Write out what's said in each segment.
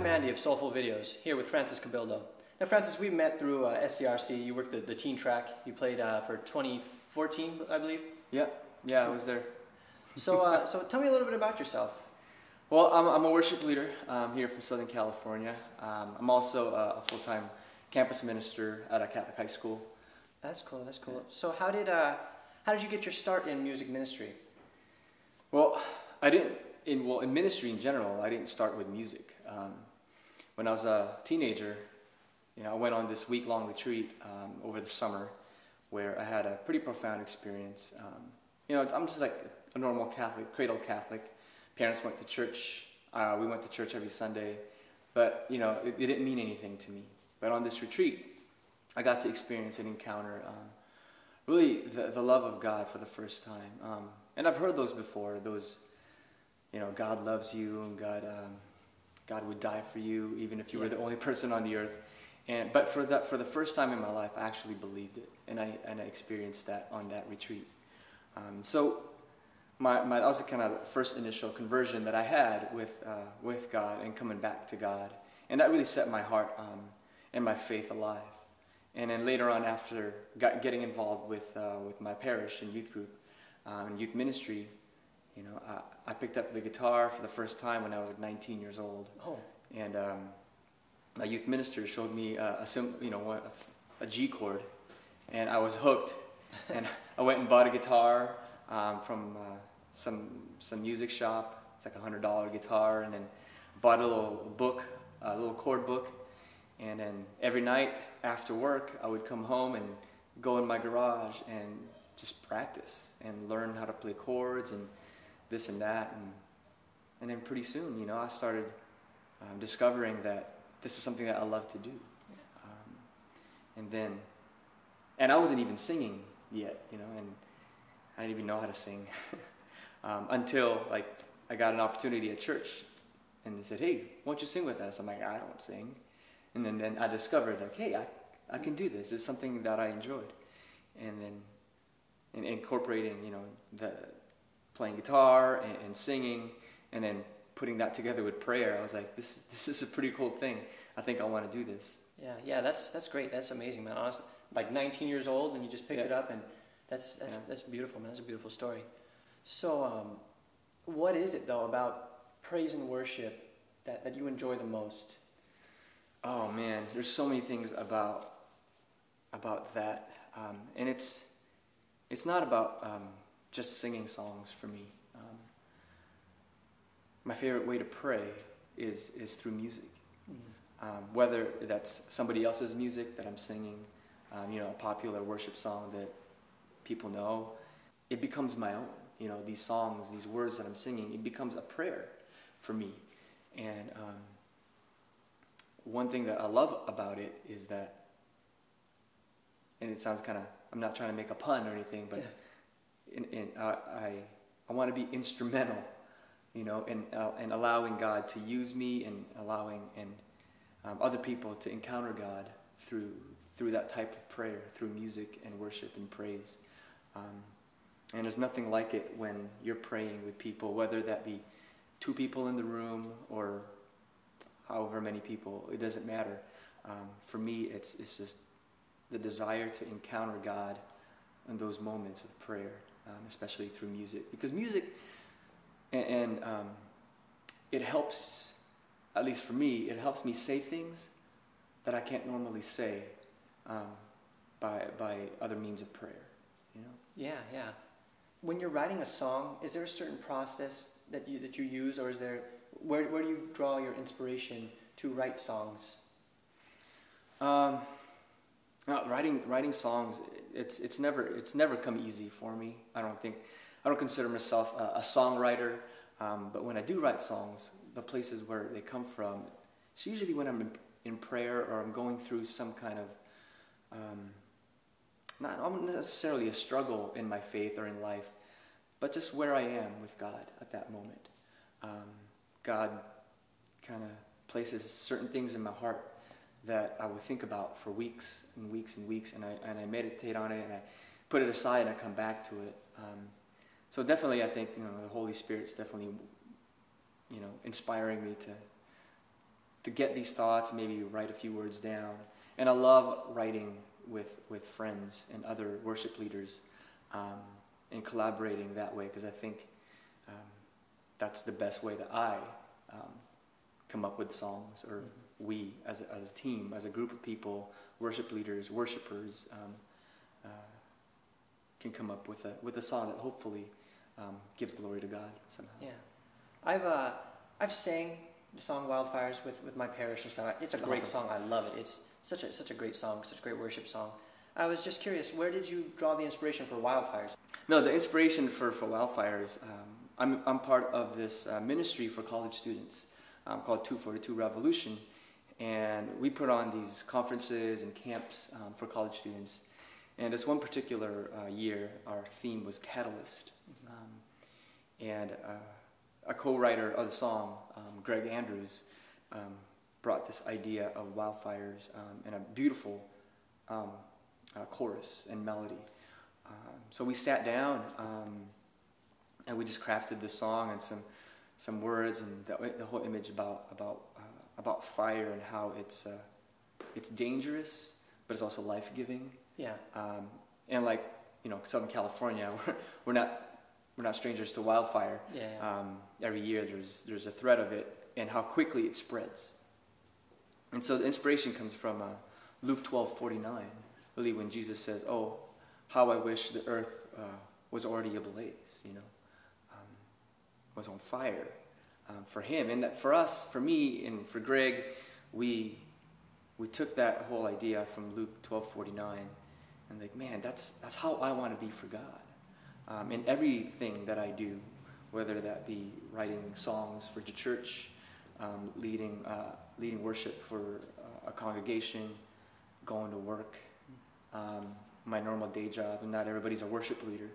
I'm Andy of Solphul Videos, here with Francis Cabildo. Now, Francis, we met through uh, SCRC. You worked the, the teen track. You played uh, for 2014, I believe. Yeah, yeah, I was there. So, uh, so tell me a little bit about yourself. Well, I'm, I'm a worship leader um, here from Southern California. Um, I'm also a, a full-time campus minister at a Catholic high school. That's cool. That's cool. So, how did uh, how did you get your start in music ministry? Well, I didn't in well in ministry in general. I didn't start with music. Um, when I was a teenager, you know, I went on this week-long retreat um, over the summer, where I had a pretty profound experience. Um, you know, I'm just like a normal Catholic, cradle Catholic. Parents went to church. Uh, we went to church every Sunday, but you know, it, it, didn't mean anything to me. But on this retreat, I got to experience and encounter um, really the, the love of God for the first time. Um, and I've heard those before. Those, you know, God loves you and God, um, God would die for you even if you were the only person on the earth. And but for that, for the first time in my life, I actually believed it, and I and I experienced that on that retreat. Um, so my, my, that was the kind of first initial conversion that I had with, uh, with God and coming back to God. And that really set my heart um, and my faith alive. And then later on, after got, getting involved with, uh, with my parish and youth group um, and youth ministry, you know, I, I, picked up the guitar for the first time when I was like 19 years old. Oh. And um, my youth minister showed me uh, a, sim, you know, a, a G chord, and I was hooked. and I went and bought a guitar um, from uh, some some music shop. It's like a hundred dollar guitar, and then bought a little book, a little chord book, and then every night after work, I would come home and go in my garage and just practice and learn how to play chords and this and that, and and then pretty soon, you know, I started um, discovering that this is something that I love to do, um, and then, and I wasn't even singing yet, you know, and I didn't even know how to sing. um, until like I got an opportunity at church, and they said, "Hey, won't you sing with us?" I'm like, "I don't sing," and then, then I discovered like, "Hey, I, I can do this. It's something that I enjoyed," and then and incorporating, you know, the playing guitar and, and singing, and then putting that together with prayer, I was like, "This this is a pretty cool thing. I think I want to do this." Yeah, yeah, that's that's great. That's amazing, man. Honestly, like 19 years old, and you just picked yeah. it up, and that's that's yeah. that's beautiful, man. That's a beautiful story. So, um, what is it though about praise and worship that, that you enjoy the most? Oh man, there's so many things about about that, um, and it's it's not about um, just singing songs for me. Um, my favorite way to pray is is through music, mm-hmm. whether that's somebody else's music that I'm singing, um, you know, a popular worship song that people know, it becomes my own you know, these songs, these words that I'm singing, it becomes a prayer for me. And um, one thing that I love about it is that, and it sounds kind of, I'm not trying to make a pun or anything, but in, uh, I, I want to be instrumental, you know, in, uh, in allowing God to use me and allowing and um, other people to encounter God through, through that type of prayer, through music and worship and praise. Um, and there's nothing like it when you're praying with people, whether that be two people in the room or however many people, it doesn't matter. Um, for me, it's, it's just the desire to encounter God in those moments of prayer, um, especially through music. Because music, and, and um, it helps, at least for me, it helps me say things that I can't normally say um, by, by other means of prayer. You know? Yeah, yeah when you're writing a song, is there a certain process that you that you use, or is there where where do you draw your inspiration to write songs? Um, writing writing songs, it's it's never it's never come easy for me. I don't think I don't consider myself a, a songwriter, um, but when I do write songs, the places where they come from, it's usually when I'm in, in prayer or I'm going through some kind of um, not necessarily a struggle in my faith or in life, but just where I am with God at that moment. Um, God kind of places certain things in my heart that I would think about for weeks and weeks and weeks, and I, and I meditate on it, and I put it aside, and I come back to it. Um, so definitely, I think you know the Holy Spirit's definitely, you know, inspiring me to to get these thoughts, maybe write a few words down. And I love writing with, with friends and other worship leaders um, and collaborating that way because I think um, that's the best way that I um, come up with songs or mm-hmm. We as a, as a team, as a group of people, worship leaders, worshipers, um, uh, can come up with a, with a song that hopefully um, gives glory to God somehow. Yeah. I've, uh, I've sang the song Wildfires with, with my parish and stuff. It's a great awesome. song. I love it. It's such a, such a great song, such a great worship song. I was just curious, where did you draw the inspiration for Wildfires? No, the inspiration for, for Wildfires, um, I'm, I'm part of this uh, ministry for college students um, called 242 Revolution. And we put on these conferences and camps um, for college students. And this one particular uh, year, our theme was Catalyst. Mm-hmm. and uh, a co-writer of the song, um, Greg Andrews, um, brought this idea of wildfires um, and a beautiful um, uh, chorus and melody. Um, so we sat down um, and we just crafted this song and some some words and the, the whole image about about about fire and how it's uh, it's dangerous, but it's also life giving. Yeah. and like you know, Southern California, we're, we're not we're not strangers to wildfire. Yeah. Um, every year there's there's a threat of it and how quickly it spreads. And so the inspiration comes from uh, Luke 12:49, really when Jesus says, "Oh, how I wish the earth uh, was already ablaze," you know, um, was on fire um, for him, and that for us, for me, and for Greg, we we took that whole idea from Luke 12:49, and like, man, that's that's how I want to be for God um, in everything that I do, whether that be writing songs for the church, um, leading, uh, leading worship for uh, a congregation, going to work, um, my normal day job, and not everybody's a worship leader.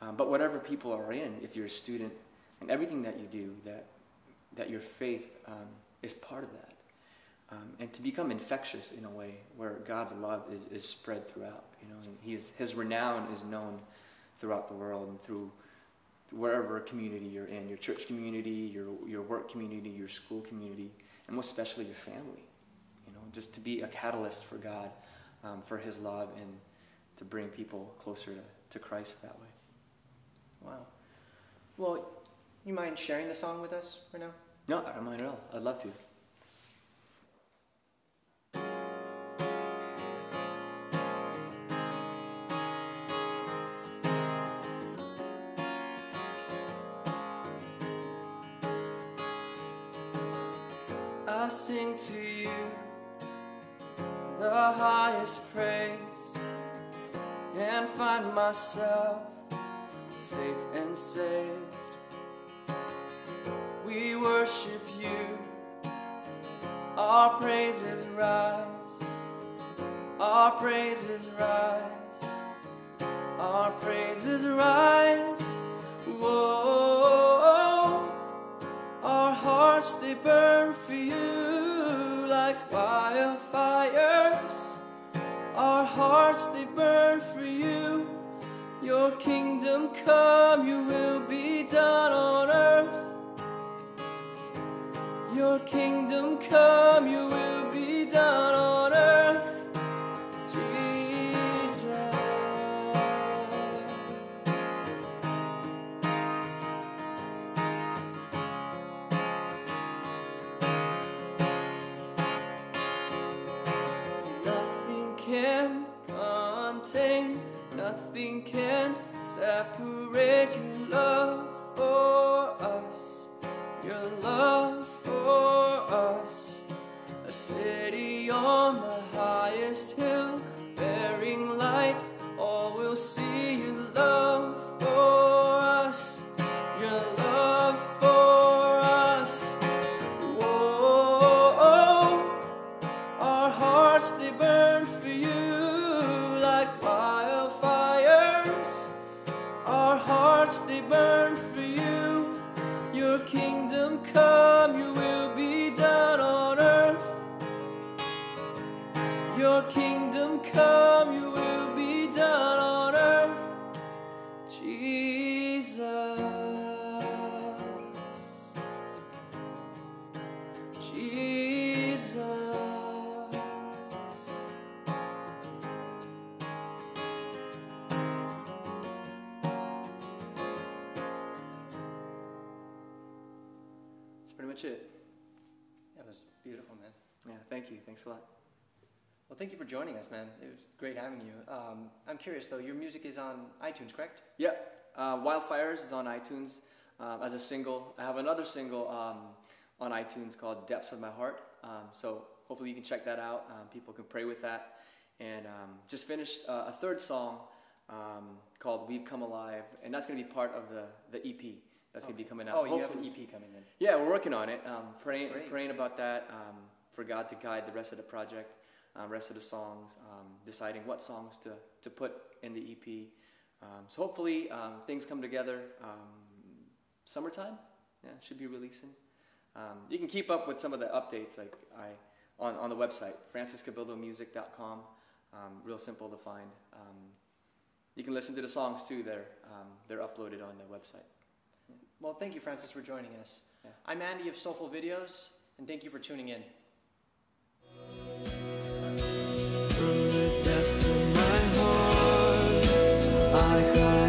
Um, but whatever people are in, if you're a student, and everything that you do, that, that your faith um, is part of that. Um, and to become infectious in a way where God's love is, is spread throughout, you know, and he is, his renown is known throughout the world and through wherever community you're in, your church community, your, your work community, your school community, and most especially your family. You know, just to be a catalyst for God, um, for His love, and to bring people closer to, to Christ that way. Wow. Well, you mind sharing the song with us right now? No, I don't mind at all. I'd love to. I sing to you the highest praise and find myself safe and saved. We worship you, our praises rise, our praises rise, our praises rise. Whoa, our hearts they burn for you. Like wildfires. Our hearts they burn for you. Your kingdom come, you will be kingdom come, your will be done on earth. Jesus. Nothing can contain, nothing can separate your love they burn it. That was beautiful, man. Yeah, thank you. Thanks a lot. Well, thank you for joining us, man. It was great having you. Um, I'm curious though. Your music is on iTunes, correct? Yep. Uh, Wildfires is on iTunes um, as a single. I have another single um, on iTunes called Depths of My Heart. Um, so hopefully you can check that out. Um, people can pray with that. And um, just finished uh, a third song um, called We've Come Alive. And that's going to be part of the, the EP that's going to be coming out. Oh, you have an EP coming in. Yeah, we're working on it. Um, praying, Great. praying about that um, for God to guide the rest of the project, um, rest of the songs, um, deciding what songs to, to put in the EP. Um, so hopefully um, things come together. Um, summertime, yeah, should be releasing. Um, you can keep up with some of the updates like I on, on the website franciscabildomusic.com. Um, real simple to find. Um, you can listen to the songs too. They're um, they're uploaded on the website. Well, thank you, Francis, for joining us. Yeah. I'm Andy of Solphul Videos, and thank you for tuning in. From the depths of my heart, I cry.